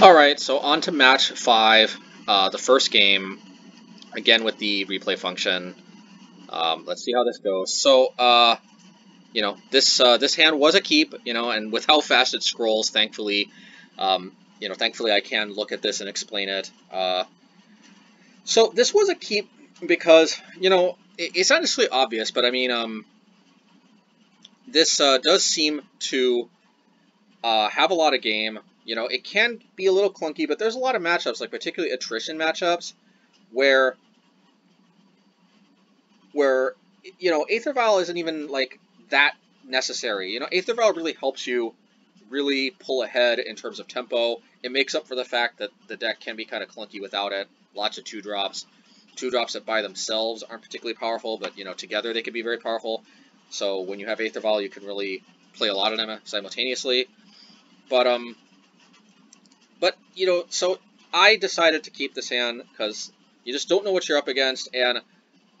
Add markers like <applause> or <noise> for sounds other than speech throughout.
Alright, so on to match 5, uh, the first game, again with the replay function. Um, let's see how this goes. So, uh, you know, this uh, this hand was a keep, you know, and with how fast it scrolls, thankfully, um, you know, thankfully I can look at this and explain it. Uh, so this was a keep because, you know, it, it's not necessarily obvious, but I mean, um, this uh, does seem to uh, have a lot of game. You know, it can be a little clunky, but there's a lot of matchups, like particularly attrition matchups, where where you know Aether Vial isn't even like that necessary. You know, Aether Vial really helps you really pull ahead in terms of tempo. It makes up for the fact that the deck can be kind of clunky without it. Lots of two drops. Two drops that by themselves aren't particularly powerful, but you know together they can be very powerful. So when you have Aether Vial, you can really play a lot of them simultaneously. But um, but you know, so I decided to keep this hand because you just don't know what you're up against, and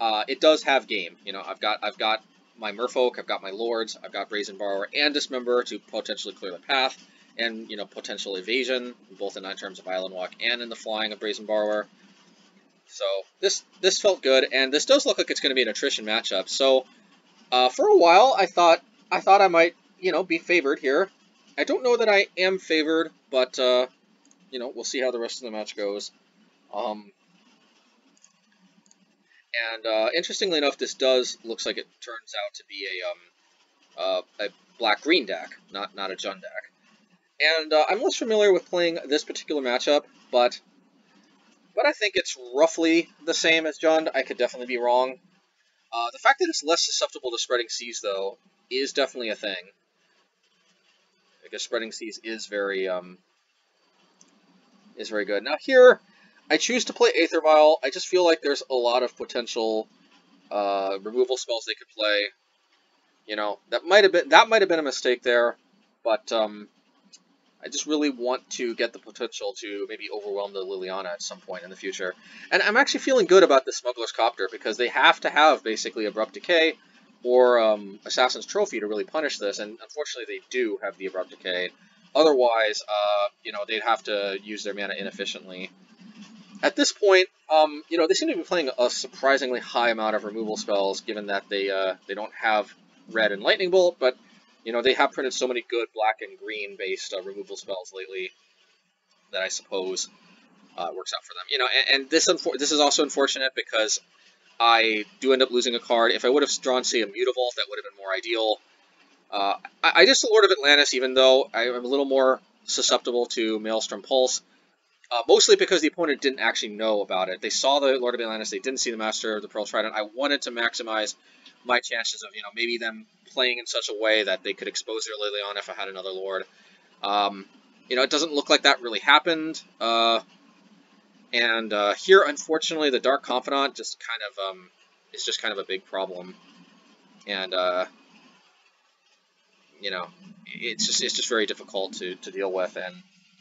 uh, it does have game. You know, I've got I've got my Merfolk, I've got my Lords, I've got Brazen Borrower and Dismember to potentially clear the path, and you know potential evasion, both in terms of Island Walk and in the flying of Brazen Borrower. So this this felt good, and this does look like it's going to be an attrition matchup. So uh, for a while, I thought I thought I might you know be favored here. I don't know that I am favored, but uh, you know we'll see how the rest of the match goes. Um, and uh, interestingly enough, this does looks like it turns out to be a um, uh, a black green deck, not not a Jund deck. And uh, I'm less familiar with playing this particular matchup, but but I think it's roughly the same as Jund. I could definitely be wrong. Uh, the fact that it's less susceptible to spreading seas, though, is definitely a thing. I guess spreading seas is very um, is very good. Now here, I choose to play Aether Vial. I just feel like there's a lot of potential uh, removal spells they could play. You know, that might have been that might have been a mistake there, but um, I just really want to get the potential to maybe overwhelm the Liliana at some point in the future. And I'm actually feeling good about the Smuggler's Copter because they have to have basically Abrupt Decay or um, Assassin's Trophy to really punish this, and unfortunately they do have the Abrupt Decay. Otherwise, uh, you know, they'd have to use their mana inefficiently at this point, um, you know, they seem to be playing a surprisingly high amount of removal spells, given that they uh, they don't have red and lightning bolt, but you know they have printed so many good black and green based uh, removal spells lately that I suppose uh, works out for them. You know, and, and this this is also unfortunate because I do end up losing a card. If I would have drawn, say, a Mutavault, that would have been more ideal. Uh, I, I just Lord of Atlantis, even though I am a little more susceptible to Maelstrom Pulse. Uh, mostly because the opponent didn't actually know about it. They saw the Lord of Atlantis, they didn't see the Master of the Pearl Trident. I wanted to maximize my chances of, you know, maybe them playing in such a way that they could expose their Liliana if I had another Lord. Um, you know, it doesn't look like that really happened. Uh, and uh, here, unfortunately, the Dark Confidant just kind of um, is just kind of a big problem. And, uh, you know, it's just it's just very difficult to, to deal with. And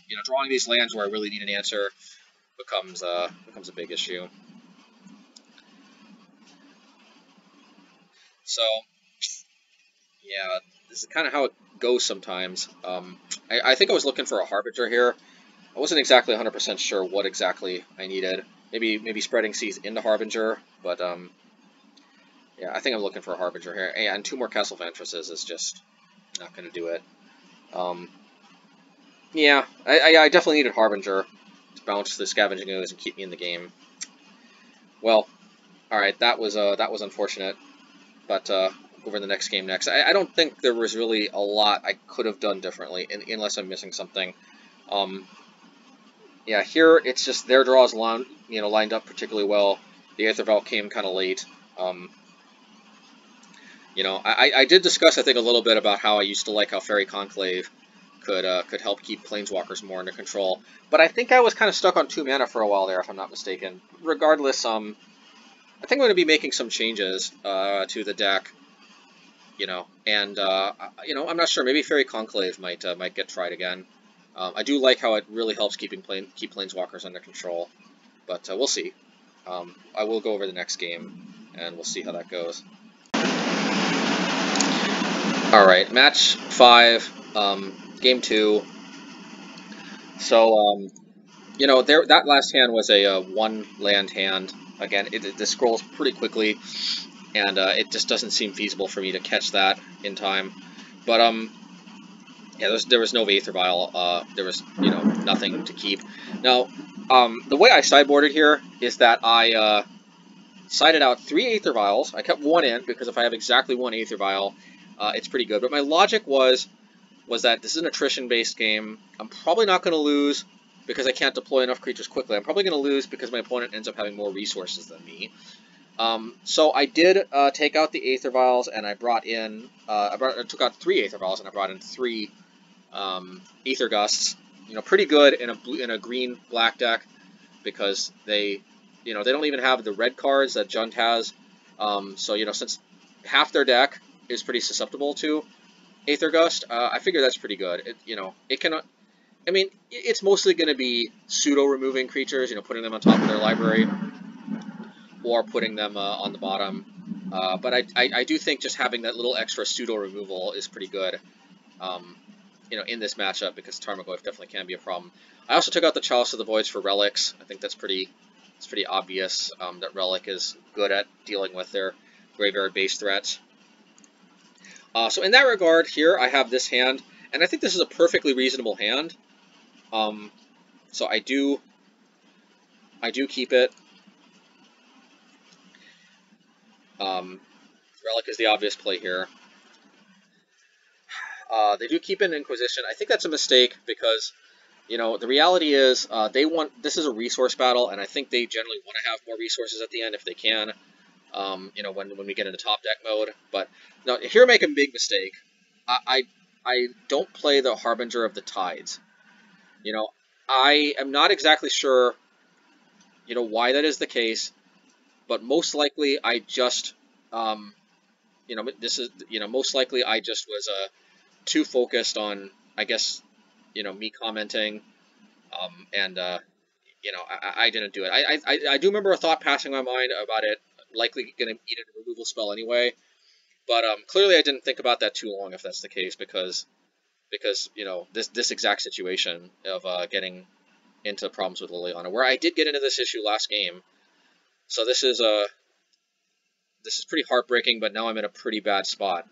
you know, drawing these lands where I really need an answer becomes uh, becomes a big issue. So, yeah, this is kind of how it goes sometimes. Um, I, I, think I was looking for a Harbinger here. I wasn't exactly 100% sure what exactly I needed. Maybe maybe spreading seas into Harbinger, but um, yeah, I think I'm looking for a Harbinger here. And two more Castle Vantresses is just not going to do it. Um, yeah, I, I, I definitely needed Harbinger to bounce the Scavenging Ooze and keep me in the game. Well, alright, that was uh, that was unfortunate. But uh, over the next game next. I, I, don't think there was really a lot I could have done differently, in, unless I'm missing something. Um, yeah, here it's just their draws line, you know, lined up particularly well. The Aether Vial came kind of late. Um, you know, I, I did discuss, I think, a little bit about how I used to like how Faerie Conclave could uh, could help keep Planeswalkers more under control. But I think I was kind of stuck on two mana for a while there, if I'm not mistaken. Regardless, um, I think I'm going to be making some changes uh, to the deck. You know, and uh, you know, I'm not sure. Maybe Faerie Conclave might uh, might get tried again. Um, I do like how it really helps keeping plane keep Planeswalkers under control, but uh, we'll see. Um, I will go over the next game, and we'll see how that goes. All right, match five. Um, game two. So, um, you know, there that last hand was a, uh, one land hand. Again, it, it, scrolls pretty quickly, and uh, it just doesn't seem feasible for me to catch that in time. But um, yeah, there was no Aether Vial. Uh, there was you know nothing to keep. Now, um, the way I sideboarded here is that I uh, sided out three Aether Vials. I kept one in because if I have exactly one Aether Vial, uh, it's pretty good. But my logic was was that this is an attrition-based game. I'm probably not going to lose because I can't deploy enough creatures quickly. I'm probably going to lose because my opponent ends up having more resources than me. Um, so I did uh, take out the Aether Vials, and I brought in, uh, I, brought, I, took out three Aether Vials, and I brought in three um, Aether Gusts. You know, pretty good in a blue, in a green black deck because they, you know, they don't even have the red cards that Jund has. Um, so you know, since half their deck is pretty susceptible to Aether Gust, uh, I figure that's pretty good. It, you know, it can I mean, it's mostly going to be pseudo-removing creatures, you know, putting them on top of their library, or putting them uh, on the bottom. Uh, but I, I, I, do think just having that little extra pseudo-removal is pretty good, um, you know, in this matchup, because Tarmogoyf definitely can be a problem. I also took out the Chalice of the Voids for Relics. I think that's pretty, it's pretty obvious um, that Relic is good at dealing with their graveyard-based threats. Uh, so in that regard, here I have this hand, and I think this is a perfectly reasonable hand. Um, so I do, I do keep it. Um, Relic is the obvious play here. Uh, they do keep an Inquisition. I think that's a mistake because, you know, the reality is uh, they want this is a resource battle, and I think they generally want to have more resources at the end if they can. Um, you know, when when we get into top deck mode. But now here, I make a big mistake. I, I I don't play the Harbinger of the Tides. You know, I am not exactly sure, you know, why that is the case, but most likely I just, um, you know, this is, you know, most likely I just was uh, too focused on, I guess, you know, me commenting, um, and, uh, you know, I, I didn't do it. I, I, I do remember a thought passing my mind about it, likely going to eat a removal spell anyway, but um, clearly I didn't think about that too long if that's the case, because because you know this this exact situation of uh, getting into problems with Liliana, where I did get into this issue last game. So this is a uh, this is pretty heartbreaking, but now I'm in a pretty bad spot.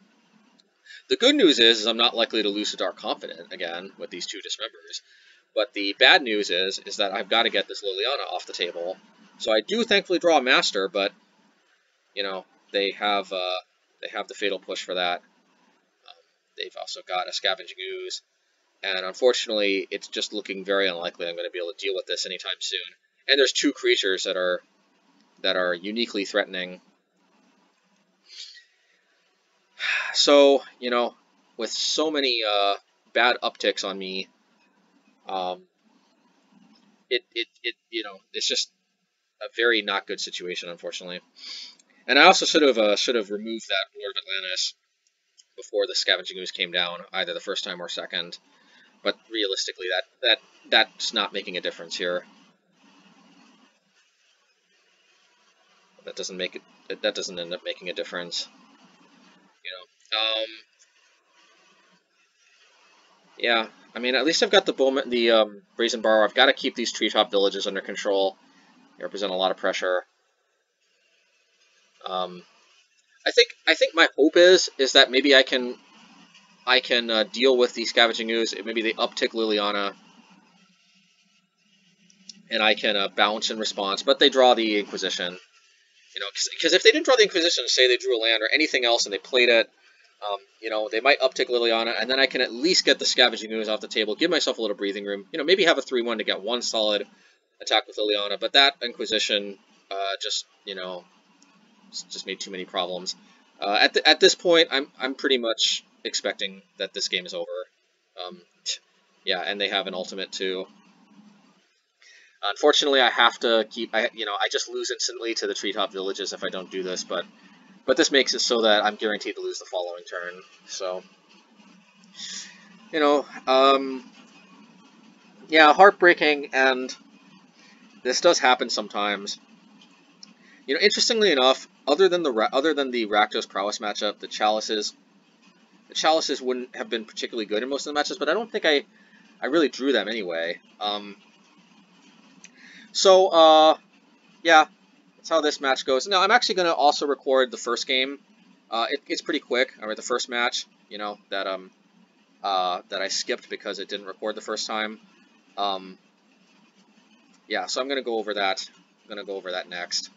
The good news is, is I'm not likely to lose to Dark Confidant again with these two dismembers. But the bad news is, is that I've got to get this Liliana off the table. So I do thankfully draw a Master, but you know they have uh, they have the Fatal Push for that. They've also got a Scavenging Ooze. And unfortunately, it's just looking very unlikely I'm going to be able to deal with this anytime soon. And there's two creatures that are that are uniquely threatening. So, you know, with so many uh, bad upticks on me, um, it, it, it, you know, it's just a very not good situation, unfortunately. And I also should have uh, should have removed that Lord of Atlantis before the scavenging ooze came down, either the first time or second. But realistically, that that that's not making a difference here. That doesn't make it. That doesn't end up making a difference. Um. Yeah, I mean, at least I've got the Bowman, the um, Brazen Borrower. I've got to keep these treetop villages under control. They represent a lot of pressure. Um, I think I think my hope is is that maybe I can I can uh, deal with the scavenging ooze. Maybe they uptick Liliana, and I can uh, bounce in response. But they draw the Inquisition, you know, because if they didn't draw the Inquisition, say they drew a land or anything else, and they played it, um, you know, they might uptick Liliana, and then I can at least get the scavenging ooze off the table, give myself a little breathing room. You know, maybe have a three-one to get one solid attack with Liliana. But that Inquisition uh, just you know just made too many problems. Uh, at, the, at this point, I'm, I'm pretty much expecting that this game is over. Um, <tsk> yeah, and they have an ultimate too. Unfortunately, I have to keep, I, you know, I just lose instantly to the treetop villages if I don't do this, but, but this makes it so that I'm guaranteed to lose the following turn, so, you know, um, yeah, heartbreaking, and this does happen sometimes. You know, interestingly enough, other than the other than the Rakdos prowess matchup, the Chalices, the Chalices wouldn't have been particularly good in most of the matches. But I don't think I, I really drew them anyway. Um, so, uh, yeah, that's how this match goes. Now, I'm actually going to also record the first game. Uh, it, it's pretty quick. I read the first match, you know, that um, uh, that I skipped because it didn't record the first time. Um, yeah, so I'm going to go over that. I'm going to go over that next.